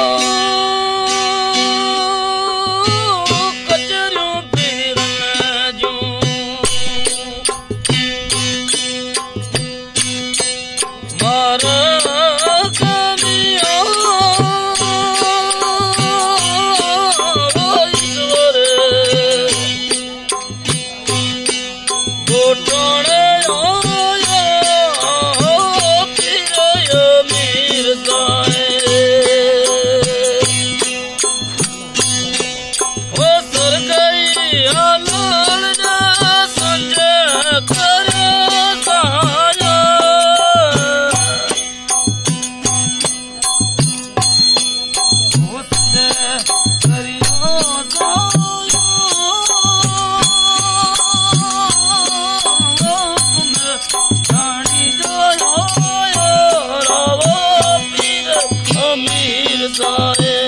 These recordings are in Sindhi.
Oh. 哎。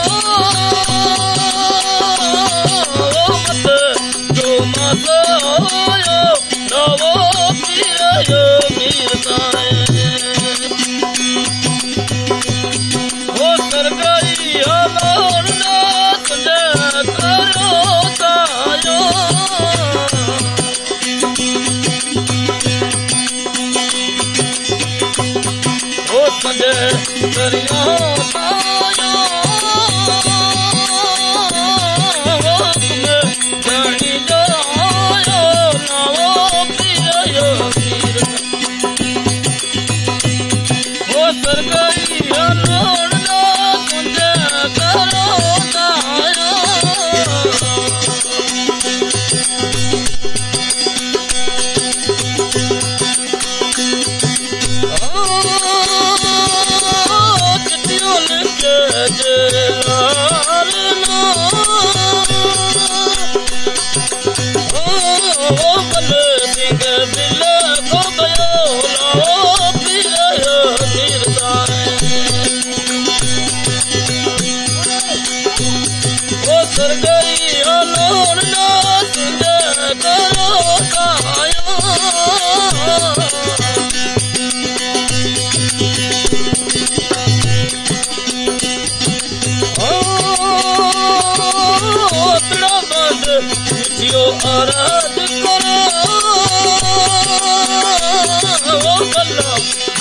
Ram Dariya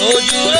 Oh, you're